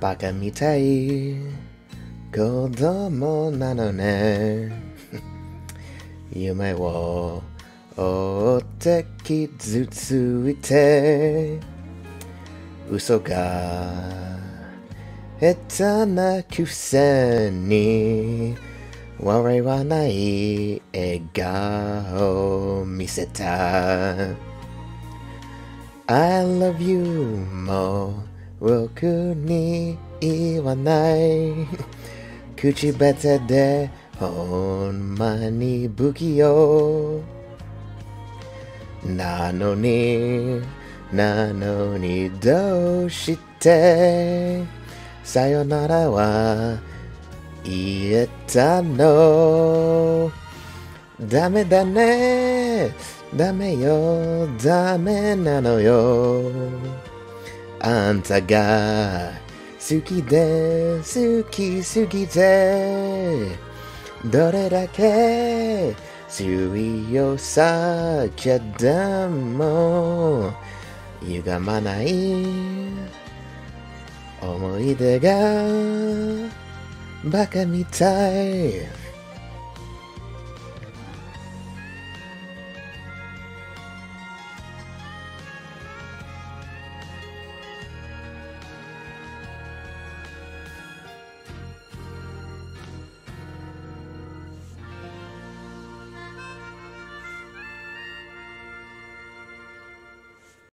バカみたい。子供なのね。夢を追って傷ついて。嘘が下手なくせに。笑わない笑顔を見せた。I love you も僕に言わない。口下手でほんまに不器用。なのになのにどうして？さよならは言えたの？ダメだね。ダメよ。ダメなのよ。あんたが好きで好きすぎてどれだけ強さじゃでも歪まない思い出がバカみたい。